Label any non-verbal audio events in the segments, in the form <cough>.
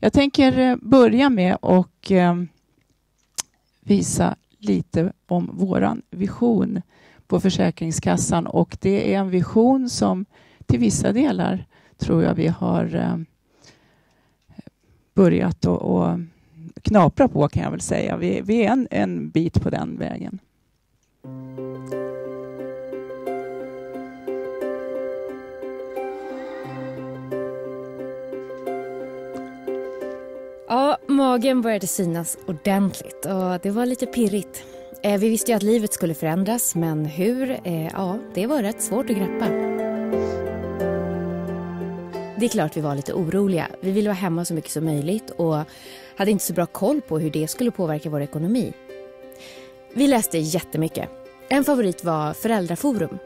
Jag tänker eh, börja med att eh, visa lite om vår vision på Försäkringskassan och det är en vision som till vissa delar tror jag vi har eh, börjat att knapra på kan jag väl säga. Vi, vi är en, en bit på den vägen. Ja, magen började synas ordentligt och det var lite pirrigt. Eh, vi visste ju att livet skulle förändras, men hur? Eh, ja, det var rätt svårt att greppa. Det är klart vi var lite oroliga. Vi ville vara hemma så mycket som möjligt och hade inte så bra koll på hur det skulle påverka vår ekonomi. Vi läste jättemycket. En favorit var Föräldraforum.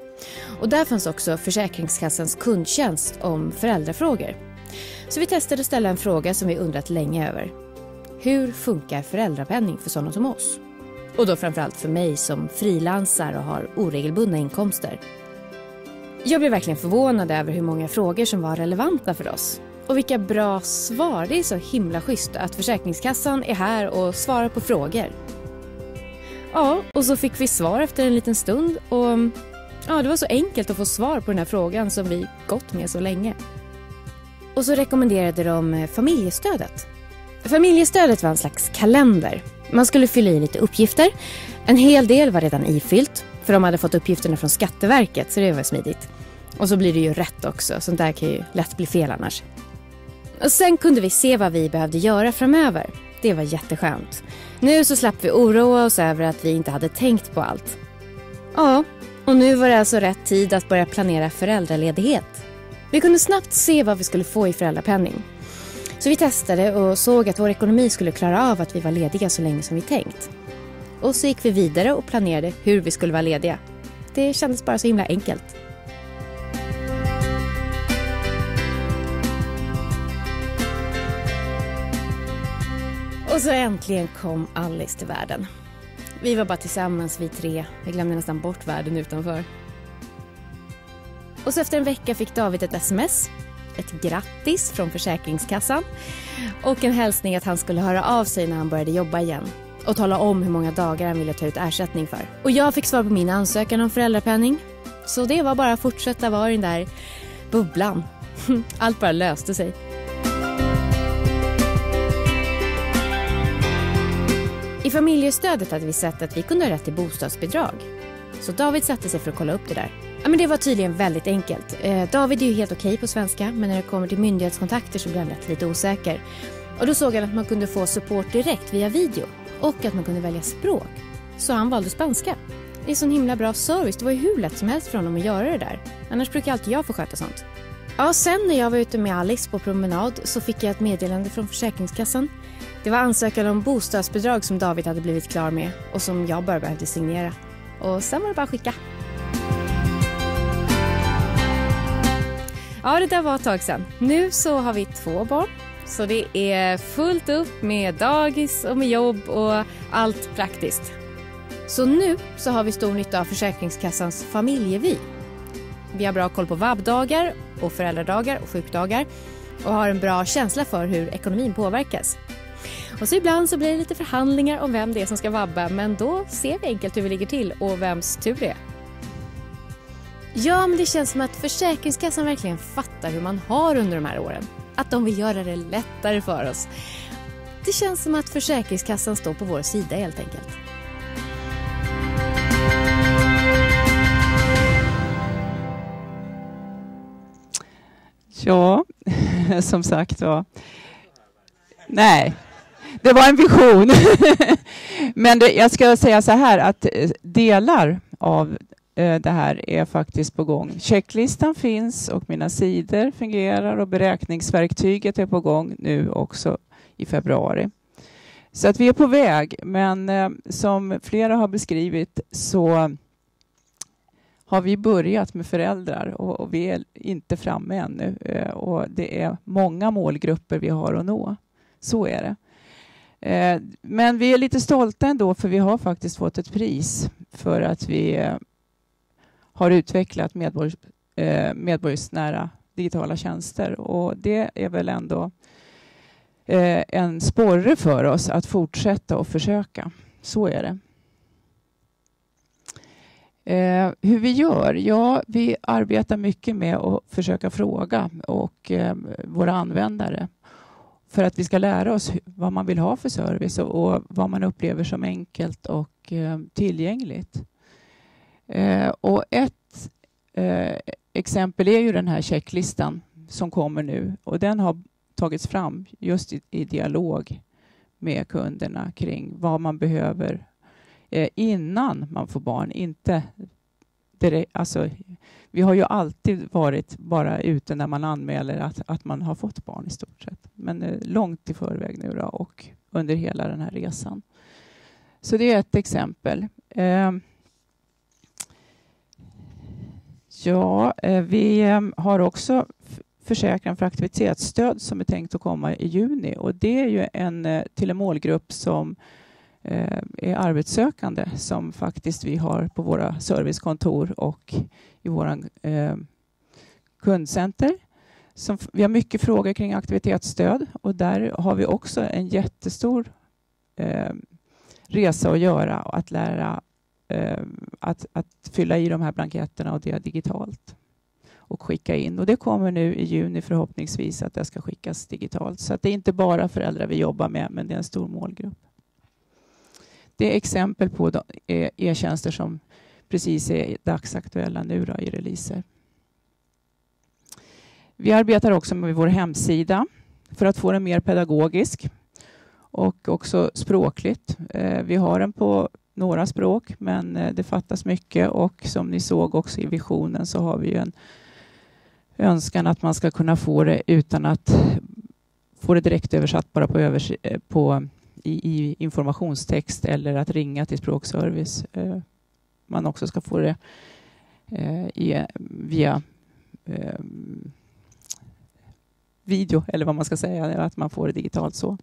Och där fanns också Försäkringskassans kundtjänst om föräldrafrågor. Så vi testade att ställa en fråga som vi undrat länge över. Hur funkar föräldrapenning för sådana som oss? Och då framförallt för mig som frilansar och har oregelbundna inkomster. Jag blev verkligen förvånad över hur många frågor som var relevanta för oss. Och vilka bra svar. Det är så himla schysst att Försäkringskassan är här och svarar på frågor. Ja, och så fick vi svar efter en liten stund och ja, det var så enkelt att få svar på den här frågan som vi gått med så länge. Och så rekommenderade de eh, familjestödet. Familjestödet var en slags kalender. Man skulle fylla i lite uppgifter. En hel del var redan ifyllt, för de hade fått uppgifterna från Skatteverket, så det var smidigt. Och så blir det ju rätt också, sånt där kan ju lätt bli fel annars. Och sen kunde vi se vad vi behövde göra framöver. Det var jätteskönt. Nu så slapp vi oroa oss över att vi inte hade tänkt på allt. Ja, och nu var det alltså rätt tid att börja planera föräldraledighet. Vi kunde snabbt se vad vi skulle få i föräldrapenning. Så vi testade och såg att vår ekonomi skulle klara av att vi var lediga så länge som vi tänkt. Och så gick vi vidare och planerade hur vi skulle vara lediga. Det kändes bara så himla enkelt. Och så äntligen kom Alice till världen. Vi var bara tillsammans vi tre. Vi glömde nästan bort världen utanför. Och så efter en vecka fick David ett sms. Ett grattis från Försäkringskassan. Och en hälsning att han skulle höra av sig när han började jobba igen. Och tala om hur många dagar han ville ta ut ersättning för. Och jag fick svar på min ansökan om föräldrapenning. Så det var bara att fortsätta vara i den där bubblan. <laughs> Allt bara löste sig. I familjestödet hade vi sett att vi kunde ha rätt till bostadsbidrag. Så David satte sig för att kolla upp det där. Ja, men det var tydligen väldigt enkelt. Eh, David är ju helt okej okay på svenska men när det kommer till myndighetskontakter så blir han lätt lite osäker. Och då såg han att man kunde få support direkt via video och att man kunde välja språk. Så han valde spanska. Det är sån himla bra service. Det var ju hur lätt som helst för honom att göra det där. Annars brukar alltid jag få sköta sånt. Ja, sen när jag var ute med Alice på promenad så fick jag ett meddelande från Försäkringskassan. Det var ansökan om bostadsbidrag som David hade blivit klar med och som jag bara behövde signera. Och sen var det bara att skicka. Ja, det där var ett tag sedan. Nu så har vi två barn. Så det är fullt upp med dagis och med jobb och allt praktiskt. Så nu så har vi stor nytta av Försäkringskassans familjevy. Vi har bra koll på vabbdagar och föräldradagar och sjukdagar och har en bra känsla för hur ekonomin påverkas. Och så ibland så blir det lite förhandlingar om vem det är som ska vabba men då ser vi enkelt hur vi ligger till och vems tur det är. Ja, men det känns som att Försäkringskassan verkligen fattar hur man har under de här åren. Att de vill göra det lättare för oss. Det känns som att Försäkringskassan står på vår sida helt enkelt. Ja, <laughs> som sagt var. Nej, det var en vision. <laughs> Men det, jag ska säga så här att eh, delar av Eh, det här är faktiskt på gång. Checklistan finns och mina sidor fungerar och beräkningsverktyget är på gång nu också i februari. Så att vi är på väg, men eh, som flera har beskrivit så har vi börjat med föräldrar och, vi är inte framme ännu. Eh, och det är många målgrupper vi har att nå. Så är det. Men vi är lite stolta ändå för vi har faktiskt fått ett pris för att vi har utvecklat medborg, eh, medborgsnära digitala tjänster och det är väl ändå eh, en sporre för oss att fortsätta och försöka. Så är det. Eh, hur vi gör? Ja, vi arbetar mycket med att försöka fråga och eh, våra användare för att vi ska lära oss vad man vill ha för service och, och vad man upplever som enkelt och eh, tillgängligt. Eh, och ett eh, exempel är ju den här checklistan som kommer nu och den har tagits fram just i, i dialog med kunderna kring vad man behöver eh, innan man får barn. Inte direkt, alltså, vi har ju alltid varit bara ute när man anmäler att, att man har fått barn i stort sett. Men eh, långt i förväg nu då, och under hela den här resan. Så det är ett exempel. Eh, ja, eh, vi ehm, har också försäkran för aktivitetsstöd som är tänkt att komma i juni och det är ju en eh, till en målgrupp som eh, är arbetssökande som faktiskt vi har på våra servicekontor och i våra eh, kundcenter. Som, vi har mycket frågor kring aktivitetsstöd och där har vi också en jättestor eh, resa att göra och att lära Eh, att, att fylla i de här blanketterna och det digitalt och skicka in. Och det kommer nu i juni förhoppningsvis att det ska skickas digitalt. Så att det är inte bara föräldrar vi jobbar med, men det är en stor målgrupp. Det är exempel på eh, e-tjänster som precis är dagsaktuella nu då, i releaser. Vi arbetar också med vår hemsida för att få den mer pedagogisk och också språkligt. Eh, vi har den på några språk, men eh, det fattas mycket och som ni såg också i visionen så har vi en önskan att man ska kunna få det utan att få det direkt översatt bara på, övers eh, på i, i, informationstext eller att ringa till språkservice. Eh, man också ska få det i, via video eller vad man ska säga, att man får det digitalt så.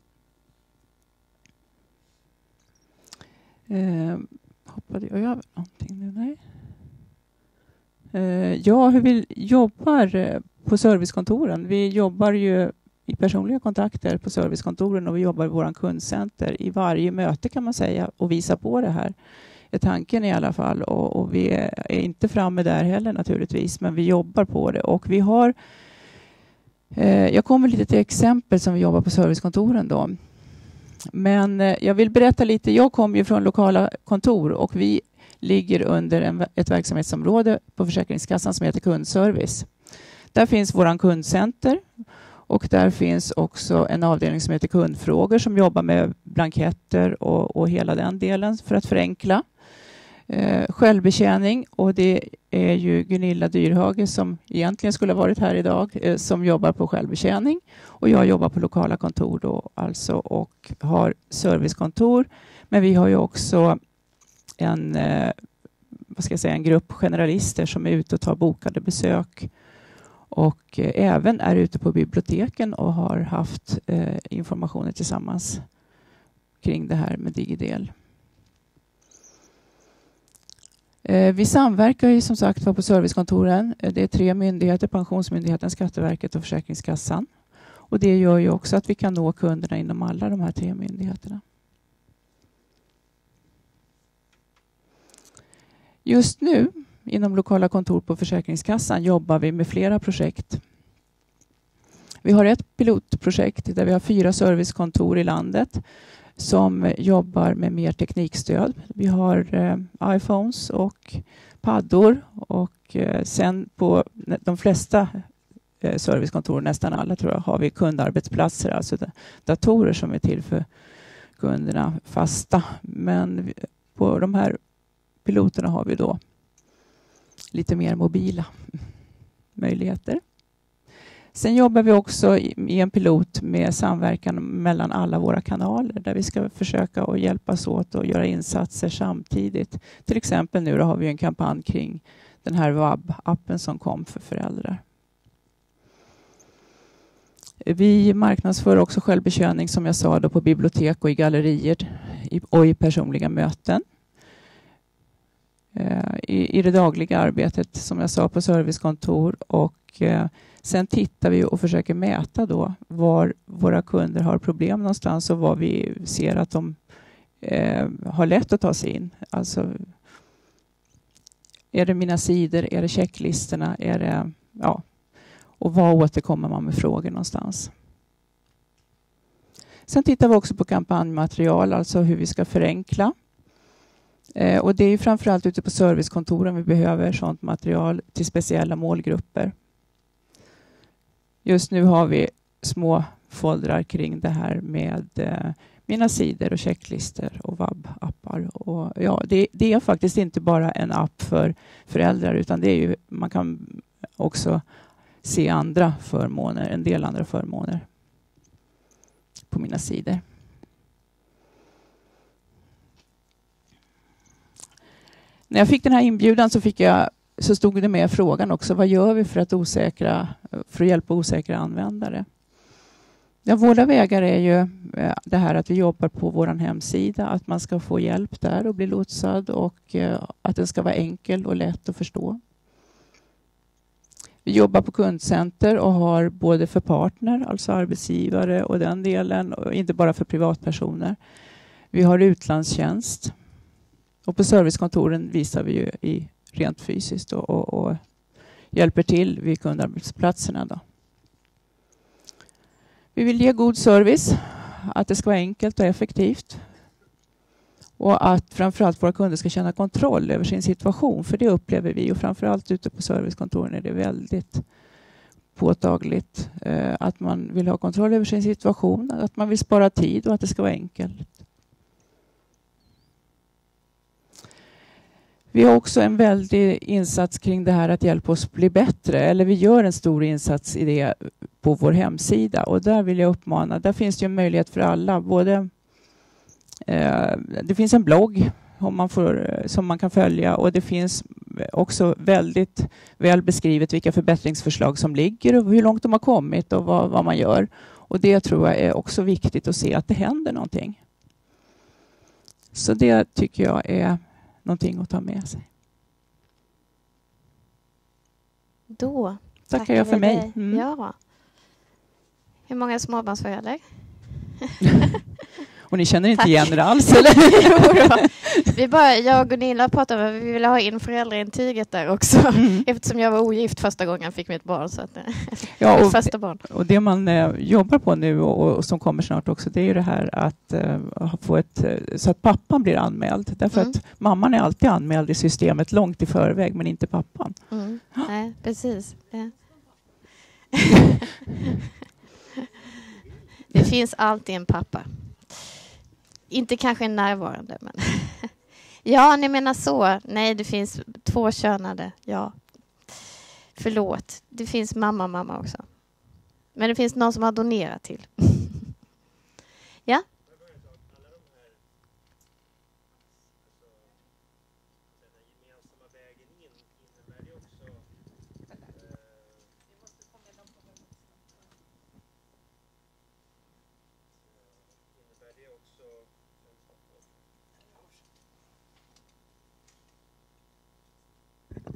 Eh, hoppade jag över någonting nu? Nej. Eh, ja, hur vi jobbar eh, på servicekontoren. Vi jobbar ju i personliga kontakter på servicekontoren och vi jobbar i våran kundcenter i varje möte kan man säga och visa på det här är tanken i alla fall och, och, vi är inte framme där heller naturligtvis men vi jobbar på det och vi har eh, jag kommer lite till exempel som vi jobbar på servicekontoren då. Men eh, jag vill berätta lite. Jag kommer ju från lokala kontor och vi ligger under en, ett verksamhetsområde på Försäkringskassan som heter kundservice. Där finns våran kundcenter och där finns också en avdelning som heter kundfrågor som jobbar med blanketter och, och hela den delen för att förenkla. Eh, självbetjäning och det är ju Gunilla Dyrhage som egentligen skulle ha varit här idag eh, som jobbar på självbetjäning och jag jobbar på lokala kontor då alltså och har servicekontor. Men vi har ju också en, eh, vad ska jag säga, en grupp generalister som är ute och tar bokade besök och eh, även är ute på biblioteken och har haft eh, informationer tillsammans kring det här med Digidel. Eh, Eh, vi samverkar ju som sagt på servicekontoren. Eh, det är tre myndigheter, Pensionsmyndigheten, Skatteverket och Försäkringskassan. Och det gör ju också att vi kan nå kunderna inom alla de här tre myndigheterna. Just nu inom lokala kontor på Försäkringskassan jobbar vi med flera projekt. Vi har ett pilotprojekt där vi har fyra servicekontor i landet som jobbar med mer teknikstöd. Vi har eh, iPhones och paddor och eh, sen på de flesta eh, servicekontor, nästan alla tror jag, har vi kundarbetsplatser, alltså datorer som är till för kunderna fasta. Men på de här piloterna har vi då lite mer mobila <laughs> möjligheter. Sen jobbar vi också i en pilot med samverkan mellan alla våra kanaler där vi ska försöka att hjälpas åt och göra insatser samtidigt. Till exempel nu har vi en kampanj kring den här vab-appen som kom för föräldrar. Vi marknadsför också självbetjäning som jag sa då på bibliotek och i gallerier och i personliga möten. Eh, I, det dagliga arbetet, som jag sa, på servicekontor och eh, Sen tittar vi och försöker mäta då var våra kunder har problem någonstans och var vi ser att de eh, har lätt att ta sig in. Alltså, är det mina sidor? Är det checklistorna? Är det, ja, och var återkommer man med frågor någonstans? Sen tittar vi också på kampanjmaterial, alltså hur vi ska förenkla. Eh, och det är framförallt ute på servicekontoren vi behöver sådant material till speciella målgrupper. Just nu har vi små foldrar kring det här med eh, mina sidor och checklistor och vab-appar. Och ja, det, det, är faktiskt inte bara en app för föräldrar utan det är ju, man kan också se andra förmåner, en del andra förmåner på mina sidor. När jag fick den här inbjudan så, fick jag, så stod det med frågan också, vad gör vi för att, osäkra, för att hjälpa osäkra användare? Ja, våra vägar är ju eh, det här att vi jobbar på vår hemsida, att man ska få hjälp där och bli lotsad och eh, att den ska vara enkel och lätt att förstå. Vi jobbar på kundcenter och har både för partner, alltså arbetsgivare och den delen, och inte bara för privatpersoner. Vi har utlandstjänst och på servicekontoren visar vi ju i rent fysiskt och, och, och hjälper till vid kundarbetsplatserna. Då. Vi vill ge god service, att det ska vara enkelt och effektivt och att framförallt våra kunder ska känna kontroll över sin situation, för det upplever vi och framförallt ute på servicekontoren är det väldigt påtagligt eh, att man vill ha kontroll över sin situation, att man vill spara tid och att det ska vara enkelt. Vi har också en väldig insats kring det här att hjälpa oss bli bättre. Eller vi gör en stor insats i det på vår hemsida. Och där vill jag uppmana, där finns det en möjlighet för alla. Både, eh, det finns en blogg om man får, som man kan följa och det finns också väldigt väl beskrivet vilka förbättringsförslag som ligger och hur långt de har kommit och vad, vad man gör. Och det tror jag är också viktigt att se att det händer någonting. Så det tycker jag är någonting att ta med sig. Då tackar, tackar jag för mig. Mm. Ja. Hur många småbarnsföräldrar? <laughs> <laughs> Och ni känner inte Tack. igen <laughs> det alls? Eller? vi bara, jag och Gunilla pratade om att vi ville ha in föräldraintyget där också mm. eftersom jag var ogift första gången jag fick mitt barn. Så att, ja, och, <laughs> första barn. och det man eh, jobbar på nu och, och, som kommer snart också det är ju det här att uh, få ett, eh, så att pappan blir anmäld. Därför mm. att mamman är alltid anmäld i systemet långt i förväg men inte pappan. Mm. Nej, precis. Ja. <laughs> det finns alltid en pappa. Inte kanske närvarande, men... <laughs> ja, ni menar så. Nej, det finns tvåkönade. Ja. Förlåt. Det finns mamma mamma också. Men det finns någon som har donerat till. <laughs> ja?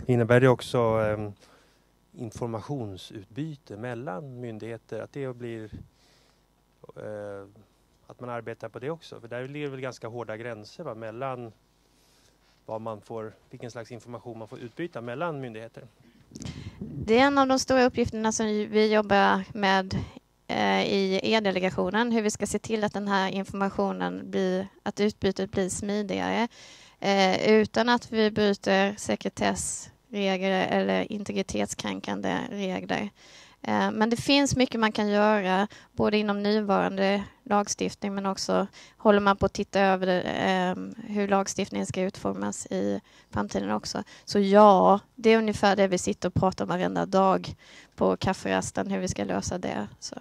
Innebär det också eh, informationsutbyte mellan myndigheter? Att det blir eh, att man arbetar på det också? För där ligger väl ganska hårda gränser va? mellan vad man får, vilken slags information man får utbyta mellan myndigheter. Det är en av de stora uppgifterna som vi jobbar med eh, i E-delegationen, hur vi ska se till att den här informationen blir, att utbytet blir smidigare eh, utan att vi bryter sekretess regler eller integritetskränkande regler. Eh, men det finns mycket man kan göra, både inom nuvarande lagstiftning men också håller man på att titta över det, eh, hur lagstiftningen ska utformas i framtiden också. Så ja, det är ungefär det vi sitter och pratar om varenda dag på kafferasten, hur vi ska lösa det. Så.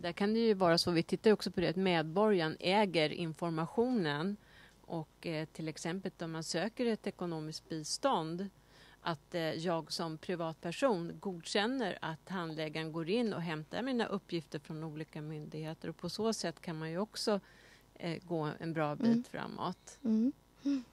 Där kan det ju vara så, vi tittar också på det, att medborgaren äger informationen och eh, till exempel om man söker ett ekonomiskt bistånd att eh, jag som privatperson godkänner att handläggaren går in och hämtar mina uppgifter från olika myndigheter och på så sätt kan man ju också eh, gå en bra bit mm. framåt. Mm. Mm.